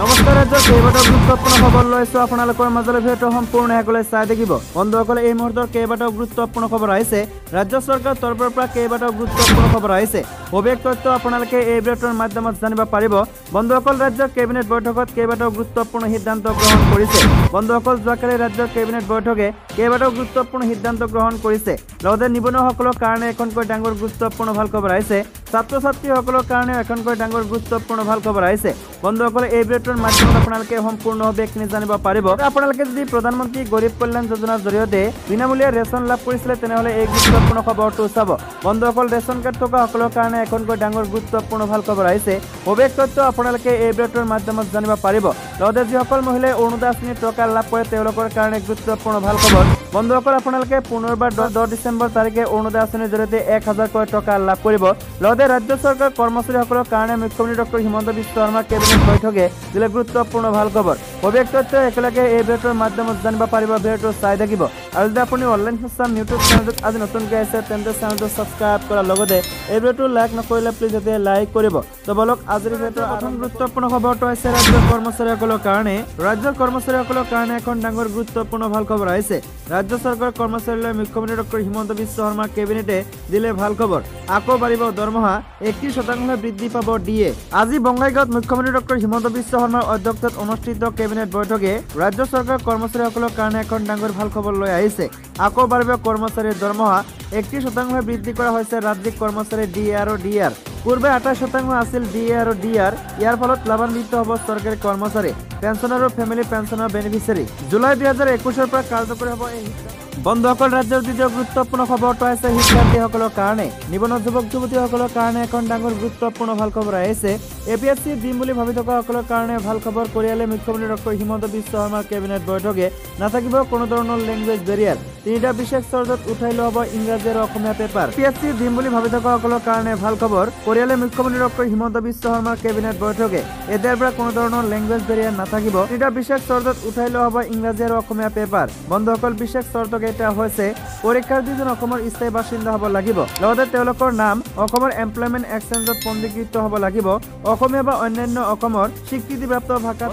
নমস্কাৰ ৰাজ্যৰ কেইবাটাও গুৰুত্বপূৰ্ণ খবৰ লৈছো আপোনালোকৰ মাজলৈ ভিডিঅ'টো সম্পূৰ্ণভাৱে চাই থাকিব বন্ধুসকলে এই মুহূৰ্তৰ কেইবাটাও গুৰুত্বপূৰ্ণ খবৰ আহিছে। ৰাজ্য চৰকাৰৰ তৰফৰ পৰা কেইবাটাও গুৰুত্বপূৰ্ণ খবৰ আহিছে। সবিশেষ তথ্য আপোনালোকে এই ভিডিঅ'টোৰ মাধ্যমত জানিব পাৰিব। বন্ধুসকল ৰাজ্যৰ কেবিনেট বৈঠকত কেইবাটাও গুৰুত্বপূৰ্ণ সিদ্ধান্ত গ্ৰহণ কৰিছে। বন্ধুসকল যোৱাকালি ৰাজ্যৰ কেবিনেট বৈঠকে কেইবাটাও গুৰুত্বপূৰ্ণ সিদ্ধান্ত গ্ৰহণ কৰিছে। লগতে নিবনুৱাসকলৰ কাৰণে এখনকৈ ডাঙৰ গুৰুত্বপূৰ্ণ ভাল খবৰ আহিছে। ছাত্ৰ ছাত্ৰীসকলৰ কাৰণেও এখনকৈ ডাঙৰ গুৰুত্বপূৰ্ণ ভাল খবৰ আহিছে। বন্ধুসকলে এই ভিডিঅ'টোৰ মাধ্যমত আপোনালোকে সম্পূৰ্ণভাৱে এইখিনি জানিব পাৰিব। আপোনালোকে যদি প্ৰধানমন্ত্ৰী গৰীব কল্যাণ যোজনাৰ জৰিয়তে বিনামূলীয়া ৰেচন লাভ কৰিছিলে তেনেহ'লে এই গুৰুত্বপূৰ্ণ খবৰটো চাব। বন্ধুসকল ৰেচন কাৰ্ড থকা সকলৰ কাৰণে এখনকৈ ডাঙৰ গুৰুত্বপূৰ্ণ ভাল খবৰ আহিছে। সবিশেষ তথ্য আপোনালোকে এই ভিডিঅ'টোৰ মাধ্যমত জানিব পাৰিব। লগতে যিসকল মহিলাই অৰুণোদয় আঁচনিৰ টকা লাভ কৰে তেওঁলোকৰ কাৰণে গুৰুত্বপূৰ্ণ ভাল খবৰ। বন্ধুসকল আপোনালোকে পুনৰবাৰ দহ দহ ডিচেম্বৰ তাৰিখে অৰুণোদয় আঁচনিৰ জৰিয়তে এক হাজাৰকৈ টকা লাভ কৰিব। লগতে ৰাজ্য চৰকাৰ কৰ্মচাৰীসকলৰ কাৰণে মুখ্যমন্ত্ৰী ডক্টৰ হিমন্ত বিশ্ব শৰ্মা কেবিনেট বৈঠকে দিলে গুৰুত্বপূৰ্ণ ভাল খবৰ তথ্য একেলগে এই ভিডিঅ'টোৰ মাধ্যমত জানিব পাৰিব ভিডিঅ'টো চাই থাকিব। আৰু যদি আপুনি অনলাইন সস্তাম ইউটিউব চেনেলটোত আজি নতুনকৈ আহিছে তেন্তে চেনেলটো ছাবস্ক্ৰাইব কৰাৰ লগতে এই ভিডিঅ'টো লাইক নকৰিলে প্লিজ এতিয়া লাইক কৰিব। তো বলক আজিৰ ভিডিঅ'টোৰ প্ৰথম গুৰুত্বপূৰ্ণ খবৰটো হৈছে ৰাজ্যৰ কৰ্মচাৰীসকলৰ কাৰণে। ৰাজ্যৰ কৰ্মচাৰীসকলৰ কাৰণে এখন ডাঙৰ গুৰুত্বপূৰ্ণ ভাল খবৰ আহিছে। ৰাজ্য চৰকাৰৰ কৰ্মচাৰীলৈ মুখ্যমন্ত্ৰী ডক্টৰ হিমন্ত বিশ্ব শৰ্মা কেবিনেটে দিলে ভাল খবৰ। আকৌ বাঢ়িব দৰমহা একত্ৰিশ শতাংশ বৃদ্ধি পাব ডিএ। আজি বঙাইগাঁৱত মুখ্যমন্ত্ৰী ডক্টৰ হিমন্ত বিশ্ব শৰ্মাৰ অধ্যক্ষতাত অনুষ্ঠিত কেবিনেট বৈঠকে ৰাজ্য চৰকাৰৰ কৰ্মচাৰীসকলৰ কাৰণে এখন ডাঙৰ ভাল খবৰ লৈ আহিছে। আকৌ বাঢ়িব কৰ্মচাৰীৰ দৰমহা একত্ৰিশ শতাংশ বৃদ্ধি কৰা হৈছে ৰাজ্যিক কৰ্মচাৰী ডি এ আৰু ডি আৰ। পূৰ্বে আঠাইছ শতাংশ আছিল ডি এ আৰু ডি আৰ ইয়াৰ ফলত লাভান্বিত হ'ব চৰকাৰী কৰ্মচাৰী পেঞ্চন আৰু ফেমিলি পেঞ্চনৰ বেনিফিচিয়াৰী জুলাই দুহেজাৰ একৈছৰ পৰা কাৰ্যকৰী হ'ব এই। বন্ধুসকল ৰাজ্যৰ দ্বিতীয় গুৰুত্বপূৰ্ণ খবৰটো আছে শিক্ষাৰ্থীসকলৰ কাৰণে। নিবনুৱা যুৱক যুৱতীসকলৰ কাৰণে এখন ডাঙৰ গুৰুত্বপূৰ্ণ ভাল খবৰ আহিছে এ পি এছ চি দিম বুলি ভাবি থকাসকলৰ কাৰণে ভাল খবৰ কৰিয়ালে মুখ্যমন্ত্ৰী ডক্টৰ হিমন্ত বিশ্ব শৰ্মাৰ কেবিনেট বৈঠকে। নাথাকিব কোনো ধৰণৰ লেংগুৱেজ বেৰিয়াৰ। তিনিটা বিশেষ চৰ্যত উঠাই লোৱা হ'ব ইংৰাজী আৰু Asomiya paper. P S C দিম বুলি ভাবি থকাসকলৰ কাৰণে ভাল খবৰ পৰিয়ালে মুখ্যমন্ত্ৰী ডক্টৰ হিমন্ত বিশ্ব শৰ্মাৰ কেবিনেট বৈঠকে। এতিয়াৰ পৰা কোনো ধৰণৰ লেংগুৱেজ বেৰিয়াৰ নাথাকিব। তিনিটা বিশেষ চৰ্যত উঠাই লোৱা হ'ব ইংৰাজী আৰু অসমীয়া পেপাৰ। বন্ধুসকল বিশেষ চৰ্ত কেইটা হৈছে পৰীক্ষাৰ্থীজন অসমৰ স্থায়ী বাসিন্দা হ'ব লাগিব লগতে তেওঁলোকৰ নাম অসমৰ এমপ্লয়মেণ্ট এক্সচেঞ্জত পঞ্জীকৃত হ'ব লাগিব অসমীয়া বা অন্যান্য অসমৰ স্বীকৃতিপ্ৰাপ্ত ভাষাত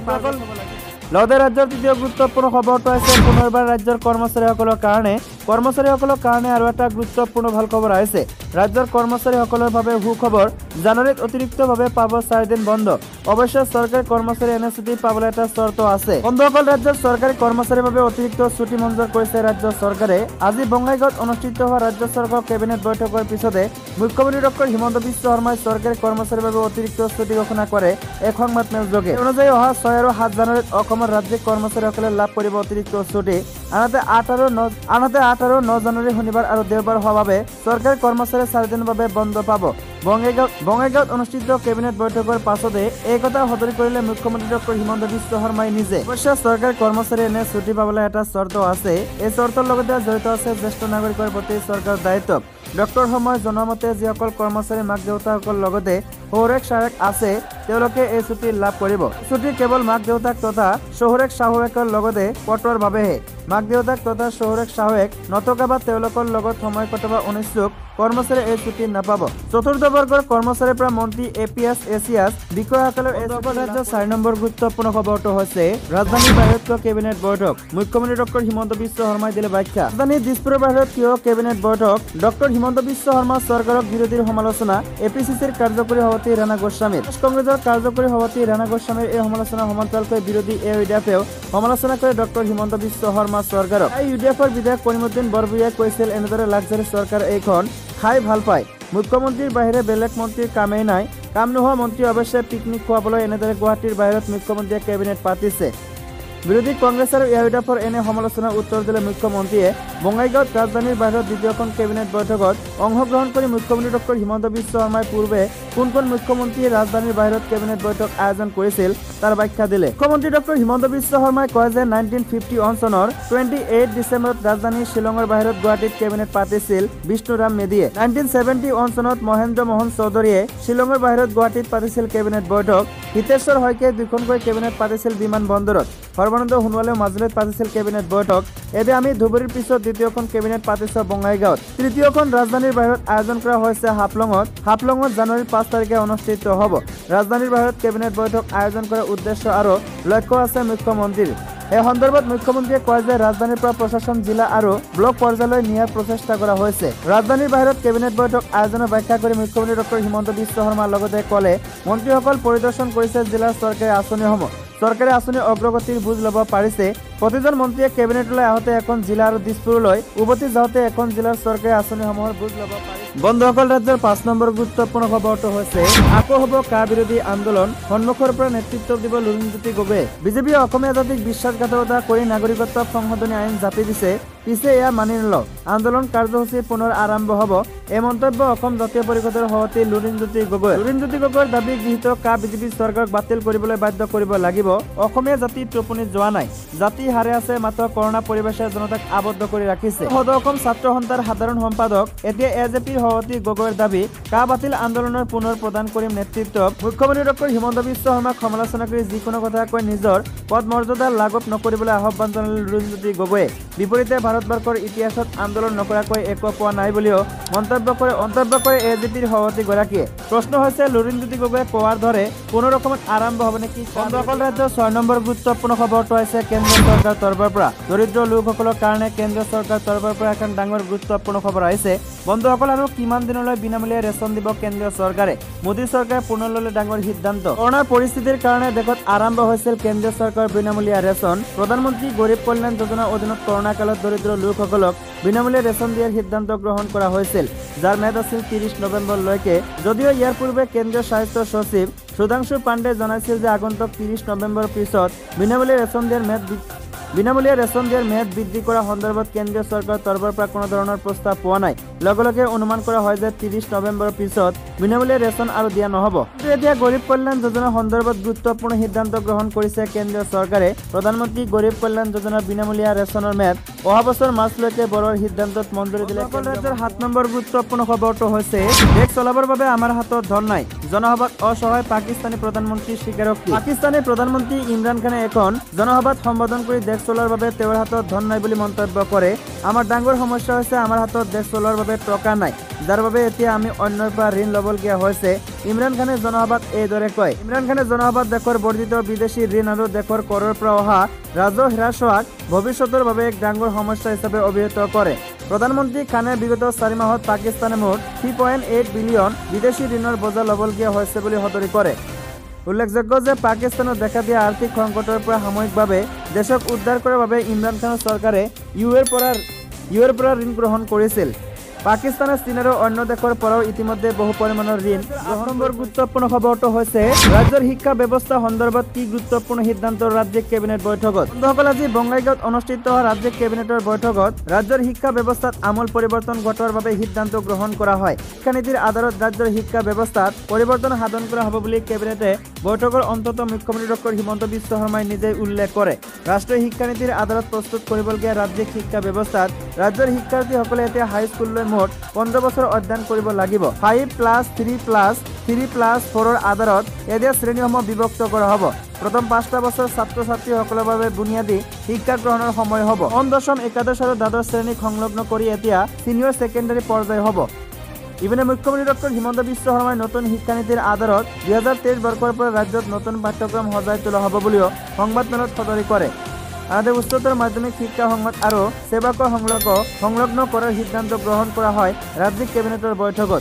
লগতে ৰাজ্যৰ তৃতীয় গুৰুত্বপূৰ্ণ খবৰটো আছে পুনৰবাৰ ৰাজ্যৰ কৰ্মচাৰীসকলৰ কাৰণে কৰ্মচাৰীসকলৰ কাৰণে আৰু এটা গুৰুত্বপূৰ্ণ ভাল খবৰ আহিছে। ৰাজ্যৰ কৰ্মচাৰীসকলৰ বাবে সুখবৰ জানুৱাৰীত অতিৰিক্তভাৱে পাব চাৰিদিন বন্ধ। অৱশ্যে চৰকাৰী কৰ্মচাৰী এনে ছুটি পাবলৈ এটা চৰ্ত আছে। বন্ধুসকল ৰাজ্যৰ চৰকাৰী কৰ্মচাৰীৰ বাবে অতিৰিক্ত ছুটি মঞ্জুৰ কৰিছে ৰাজ্য চৰকাৰে। আজি বঙাইগাঁৱত অনুষ্ঠিত হোৱা ৰাজ্য চৰকাৰৰ কেবিনেট বৈঠকৰ পিছতে মুখ্যমন্ত্ৰী ডক্টৰ হিমন্ত বিশ্ব শৰ্মাই চৰকাৰী কৰ্মচাৰীৰ বাবে অতিৰিক্ত ছুটি ঘোষণা কৰে। এক সংবাদমেল যোগে। অনুযায়ী অহা ছয় আৰু সাত জানুৱাৰীত অসমৰ ৰাজ্যিক কৰ্মচাৰীসকলে লাভ কৰিব অতিৰিক্ত ছুটি। আনহাতে আঠ আৰু ন আনহাতে আঠ আৰু ন জানুৱাৰী শনিবাৰ আৰু দেওবাৰ হোৱাৰ বাবে চৰকাৰী কৰ্মচাৰী চাৰিদিনৰ বাবে বন্ধ পাব। বঙাইগাঁও বঙাইগাঁৱত অনুষ্ঠিত কেবিনেট বৈঠকৰ পাছতে এই কথা সদৰি কৰিলে মুখ্যমন্ত্ৰী ডক্টৰ হিমন্ত বিশ্ব শৰ্মাই নিজে। অৱশ্যে চৰকাৰী কৰ্মচাৰী এনে ছুটি পাবলৈ এটা চৰ্ত আছে। এই চৰ্তৰ লগতে জড়িত আছে জ্যেষ্ঠ নাগৰিকৰ প্ৰতি চৰকাৰৰ দায়িত্ব। ডক্টৰ শৰ্মাই জনোৱা মতে যিসকল কৰ্মচাৰী মাক দেউতাকসকল লগতে শহুৰেক শাহুৱেক আছে তেওঁলোকে এই ছুটি লাভ কৰিব। ছুটি কেৱল মাক দেউতাক তথা শহুৰেক শাহুৱেকৰ লগতে কটোৱাৰ বাবেহে। মাক দেউতাক তথা শহুৰেক শাহুৱেক নথকা বা তেওঁলোকৰ লগত সময় কটাব অনিচ্ছুক কৰ্মচাৰী এই ছুটি নাপাব। চতুৰ্থ বৰ্গৰ কৰ্মচাৰীৰ পৰা মন্ত্ৰী এ পি এছ এছিয়াছ বিষয়াসকলৰ এই ৰাজ্যৰ চাৰি নম্বৰ গুৰুত্বপূৰ্ণ খবৰটো হৈছে ৰাজধানীৰ বাহিৰত কিয় কেবিনেট বৈঠক? মুখ্যমন্ত্ৰী ডক্টৰ হিমন্ত বিশ্ব শৰ্মাই দিলে ব্যাখ্যা। ৰাজধানী দিছপুৰৰ বাহিৰত কিয় কেবিনেট বৈঠক? ডক্টৰ হিমন্ত বিশ্ব শৰ্মা চৰকাৰক বিৰোধীৰ সমালোচনা এ পি চি চিৰ কাৰ্যকৰী সভাপতি ৰাণা গোস্বামীৰ। কংগ্ৰেছৰ কাৰ্যকৰী সভাপতি ৰাণা গোস্বামীৰ এই সমালোচনা সমান্তৰালকৈ বিৰোধী এ ইউ ডি এফেও সমালোচনা কৰে ডক্টৰ হিমন্ত বিশ্ব শৰ্মা চৰকাৰক। ইউ ডি এফৰ বিধায়ক কৰিমুদ্দিন বৰভূঞাই কৈছিল এনেদৰে লাগজাৰী চৰকাৰ এইখন খাই ভাল পায়। মুখ্যমন্ত্ৰীৰ বাহিৰে বেলেগ মন্ত্ৰীৰ কামেই নাই। কাম নোহোৱা মন্ত্ৰী অৱশ্যে পিকনিক খোৱাবলৈ এনেদৰে গুৱাহাটীৰ বাহিৰত মুখ্যমন্ত্ৰীয়ে কেবিনেট পাতিছে। বিৰোধী কংগ্ৰেছ আৰু ইউডিএফৰ এনে সমালোচনাৰ উত্তৰ দিলে মুখ্যমন্ত্ৰীয়ে। বঙাইগাঁৱত ৰাজধানীৰ বাহিৰত দ্বিতীয়খন কেবিনেট বৈঠকত অংশগ্ৰহণ কৰি মুখ্যমন্ত্ৰী ডক্টৰ হিমন্ত বিশ্ব শৰ্মাই পূৰ্বে কোন কোন মুখ্যমন্ত্ৰীয়ে ৰাজধানীৰ বাহিৰত কেবিনেট বৈঠক আয়োজন কৰিছিল তাৰ ব্যাখ্যা দিলে। মুখ্যমন্ত্ৰী ডক্টৰ হিমন্ত বিশ্ব শৰ্মাই কয় যে নাইনটিন ফিফটি ওৱান চনৰ টুৱেণ্টি এইট ডিচেম্বৰত ৰাজধানী শ্বিলঙৰ বাহিৰত গুৱাহাটীত কেবিনেট পাতিছিল বিষ্ণুৰাম মেধিয়ে। নাইনটিন ছেভেণ্টি ওৱান চনত মহেন্দ্ৰ মোহন চৌধুৰীয়ে শ্বিলঙৰ বাহিৰত গুৱাহাটীত পাতিছিল কেবিনেট বৈঠক। হিতেশ্বৰ শইকীয়াই দুখনকৈ কেবিনেট পাতিছিল বিমান বন্দৰত। সৰ্বানন্দ সোণোৱালেও মাজুলীত পাতিছিল কেবিনেট বৈঠক। এতিয়া আমি ধুবুৰীৰ পিছত দ্বিতীয়খন কেবিনেট পাতিছে বঙাইগাঁৱত। তৃতীয়খন ৰাজধানীৰ বাহিৰত আয়োজন কৰা হৈছে হাফলঙত। হাফলঙত জানুৱাৰীৰ পাঁচ তাৰিখে অনুষ্ঠিত হ'ব। ৰাজধানীৰ বাহিৰত কেবিনেট বৈঠক আয়োজন কৰাৰ উদ্দেশ্য আৰু লক্ষ্য আছে মুখ্যমন্ত্ৰীৰ। এই সন্দৰ্ভত মুখ্যমন্ত্ৰীয়ে কয় যে ৰাজধানীৰ পৰা প্ৰশাসন জিলা আৰু ব্লক পৰ্যায়লৈ নিয়াৰ প্ৰচেষ্টা কৰা হৈছে। ৰাজধানীৰ বাহিৰত কেবিনেট বৈঠক আয়োজনৰ ব্যাখ্যা কৰি মুখ্যমন্ত্ৰী ডক্টৰ হিমন্ত বিশ্ব শৰ্মাৰ লগতে ক'লে মন্ত্ৰীসকল পৰিদৰ্শন কৰিছে জিলাৰ চৰকাৰী আঁচনিসমূহ। চৰকাৰী আঁচনিৰ অগ্ৰগতিৰ বুজ ল'ব পাৰিছে প্ৰতিজন মন্ত্ৰীয়ে কেবিনেটলৈ আহোঁতে এখন জিলা আৰু দিছপুৰলৈ উভতি যাওঁতে এখন জিলাৰ চৰকাৰী আঁচনিসমূহৰ বুজ ল'ব বন্ধুসকল ৰাজ্যৰ পাঁচ নম্বৰ গুৰুত্বপূৰ্ণ খবৰটো হৈছে আকৌ হ'ব কা বিৰোধী আন্দোলন। সন্মুখৰ পৰা নেতৃত্ব দিব লুৰিণজ্যোতি গগৈয়ে বিজেপিয়ে অসমীয়া জাতিক বিশ্বাসঘাতকতা কৰি নাগৰিকত্ব সংশোধনী আইন জাপি দিছে। পিছে এয়া মানি নলওঁ আন্দোলন কাৰ্যসূচী পুনৰ আৰম্ভ হ'ব। এই মন্তব্য অসম জাতীয় পৰিষদৰ সভাপতি লুৰিণজ্যোতি গগৈ। লুৰিণজ্যোতি গগৈৰ দাবী গৃহীত কা বিজেপি চৰকাৰক বাতিল কৰিবলৈ বাধ্য কৰিব লাগিব। অসমীয়া জাতি টোপনি যোৱা নাই। জাতি হাৰে আছে মাত্ৰ কৰোণা পৰিবেশে জনতাক আবদ্ধ কৰি ৰাখিছে। সদৌ অসম ছাত্ৰ সন্থাৰ সম্পাদক এতিয়া এ জে পিৰ সভাপতি গগৈৰ দাবী কা বাতিল আন্দোলনৰ পুনৰ প্ৰদান কৰিম নেতৃত্ব মুখ্যমন্ত্ৰী ডক্টৰ হিমন্ত বিশ্ব শৰ্মাক সমালোচনা কৰি যিকোনো কথা কৈ নিজৰ পদ মৰ্যাদা লাঘৱ নকৰিবলৈ আহ্বান জনালে লুৰিণজ্যোতি গগৈয়ে। বিপৰীতে ভাৰতবৰ্ষৰ ইতিহাসত আন্দোলন নকৰাকৈ একো পোৱা নাই বুলিও মন্তব্য কৰে মন্তব্য কৰে এ জে পিৰ সভাপতিগৰাকীয়ে। প্ৰশ্ন হৈছে লুৰিণজ্যোতি গগৈয়ে কোৱাৰ দৰে কোনো ৰকমত আৰম্ভ হ'ব নেকি? বন্ধুসকল ৰাজ্যৰ ছয় নম্বৰ গুৰুত্বপূৰ্ণ খবৰটো হৈছে কেন্দ্ৰীয় চৰকাৰ তৰফৰ পৰা। দৰিদ্ৰ লোকসকলৰ কাৰণে কেন্দ্ৰীয় চৰকাৰ তৰফৰ পৰা এখন ডাঙৰ গুৰুত্বপূৰ্ণ খবৰ আহিছে। বন্ধুসকল আৰু কিমান দিনলৈ বিনামূলীয়া ৰেচন দিব কেন্দ্ৰীয় চৰকাৰে? মোদী চৰকাৰে পুনৰ ল'লে ডাঙৰ সিদ্ধান্ত। কৰোণাৰ পৰিস্থিতিৰ কাৰণে দেশত আৰম্ভ হৈছিল কেন্দ্ৰীয় চৰকাৰৰ বিনামূলীয়া ৰেচন। প্ৰধানমন্ত্ৰী গৰীব কল্যাণ যোজনাৰ অধীনত কৰোণা কালত দৰিদ্ৰ লোকসকলক বিনামূলীয়া ৰেচন দিয়াৰ সিদ্ধান্ত গ্ৰহণ কৰা হৈছিল। যাৰ ম্যাদ আছিল ত্ৰিশ নৱেম্বৰলৈকে। যদিও ইয়াৰ পূৰ্বে কেন্দ্ৰীয় স্বাস্থ্য সচিব সুধাংশু পাণ্ডে জনাইছিল যে আগন্তুক ত্ৰিশ নৱেম্বৰৰ পিছত বিনামূলীয়া ৰেচন দিয়াৰ বৃদ্ধি বিনামূলীয়া ৰেচন দিয়াৰ ম্যাদ বৃদ্ধি কৰা সন্দৰ্ভত কেন্দ্ৰীয় চৰকাৰৰ তৰফৰ পৰা কোনো ধৰণৰ প্ৰস্তাৱ পোৱা নাই। লগে লগে অনুমান কৰা হয় যে ত্ৰিশ নৱেম্বৰৰ পিছত বিনামূলীয়া ৰেচন আৰু দিয়া নহ'ব। কিন্তু এতিয়া গৰীব কল্যাণ যোজনা সন্দৰ্ভত গুৰুত্বপূৰ্ণ সিদ্ধান্ত গ্ৰহণ কৰিছে কেন্দ্ৰীয় চৰকাৰে। প্ৰধানমন্ত্ৰী গৰীব কল্যাণ যোজনাৰ বিনামূলীয়া ৰেচনৰ ম্যাদ অহা বছৰ মাৰ্চলৈকে বৰোৱাৰ সিদ্ধান্তত মঞ্জুৰি দিলে ৰাজ্যৰ সাত নম্বৰ গুৰুত্বপূৰ্ণ খবৰটো হৈছে দেশ চলাবৰ বাবে আমাৰ হাতত ধন নাই। জনসভাত অসহায় পাকিস্তানী প্ৰধানমন্ত্ৰী স্বীকাৰোক্তি। পাকিস্তানী প্ৰধানমন্ত্ৰী ইমৰান খানে এখন জনসভাত সম্বোধন কৰি দেশ চলোৱাৰ বাবে তেওঁৰ হাতত ধন নাই বুলি মন্তব্য কৰে। আমাৰ ডাঙৰ সমস্যা হৈছে আমাৰ হাতত দেশ চলোৱাৰ বাবে টকা নাই। যাৰ বাবে এতিয়া আমি অন্যৰ পৰা ঋণ ল'বলগীয়া হৈছে ইমৰান খানে জনসভাত এইদৰে কয়। ইমৰান খানে জনসভাত দেশৰ বৰ্ধিত বিদেশী ঋণ আৰু দেশৰ কৰৰ পৰা অহা ৰাজহ হ্ৰাস হোৱাক ভৱিষ্যতৰ বাবে এক ডাঙৰ সমস্যা হিচাপে অভিহিত কৰে। প্ৰধানমন্ত্ৰী খানে বিগত চাৰি মাহত পাকিস্তানে মুঠ থ্ৰী পইণ্ট এইট বিলিয়ন বিদেশী ঋণৰ বোজা ল'বলগীয়া হৈছে বুলি সদৰি কৰে। উল্লেখযোগ্য যে পাকিস্তানত দেখা দিয়া আৰ্থিক সংকটৰ পৰা সাময়িকভাৱে দেশক উদ্ধাৰ কৰাৰ বাবে ইমৰান খানৰ চৰকাৰে ইউ এৰ পৰা ইউ এৰ পৰা ঋণ গ্ৰহণ কৰিছিল। পাকিস্তানে চীন আৰু অন্য দেশৰ পৰাও ইতিমধ্যে বহু পৰিমাণৰ ঋণ। গ্ৰহণৰ গুৰুত্বপূৰ্ণ খবৰটো হৈছে ৰাজ্যৰ শিক্ষা ব্যৱস্থা সন্দৰ্ভত কি গুৰুত্বপূৰ্ণ সিদ্ধান্ত ৰাজ্যিক কেবিনেট বৈঠকত? বন্ধুসকল আজি বঙাইগাঁৱত অনুষ্ঠিত হোৱা ৰাজ্যিক কেবিনেটৰ বৈঠকত ৰাজ্যৰ শিক্ষা ব্যৱস্থাত আমূল ঘটোৱাৰ বাবে সিদ্ধান্ত গ্ৰহণ কৰা হয়। শিক্ষানীতিৰ আধাৰত ৰাজ্যৰ শিক্ষা ব্যৱস্থাত পৰিৱৰ্তন সাধন কৰা হ'ব বুলি কেবিনেটে বৈঠকৰ অন্তত মুখ্যমন্ত্ৰী ডক্টৰ হিমন্ত বিশ্ব শৰ্মাই নিজেই উল্লেখ কৰে। ৰাষ্ট্ৰীয় শিক্ষানীতিৰ আধাৰত প্ৰস্তুত কৰিবলগীয়া ৰাজ্যিক শিক্ষা ব্যৱস্থাত ৰাজ্যৰ শিক্ষাৰ্থীসকলে এতিয়া হাইস্কুললৈ মুঠ পোন্ধৰ বছৰ অধ্যয়ন কৰিব লাগিব। Five plus three plus three plus ফ'ৰৰ আধাৰত এদিয়া শ্ৰেণীসমূহ বিভক্ত কৰা হ'ব। প্ৰথম পাঁচটা বছৰ ছাত্ৰ ছাত্ৰীসকলৰ বাবে বুনিয়াদী শিক্ষা গ্ৰহণৰ সময় হ'ব। অন দশম একাদশ আৰু দ্বাদশ শ্ৰেণীক সংলগ্ন কৰি এতিয়া ছিনিয়ৰ ছেকেণ্ডাৰী পৰ্যায় হ'ব। ইপিনে মুখ্যমন্ত্ৰী ডক্টৰ হিমন্ত বিশ্ব শৰ্মাই নতুন শিক্ষানীতিৰ আধাৰত দুহেজাৰ তেইছ বৰ্ষৰ পৰা ৰাজ্যত নতুন পাঠ্যক্ৰম সজাই তোলা হ'ব বুলিও সংবাদমেলত সদৰি কৰে। আনহাতে উচ্চতৰ মাধ্যমিক শিক্ষা সংবাদ আৰু সেৱাকৰ সংলগ্ন সংলগ্ন কৰাৰ সিদ্ধান্ত গ্ৰহণ কৰা হয় ৰাজ্যিক কেবিনেটৰ বৈঠকত।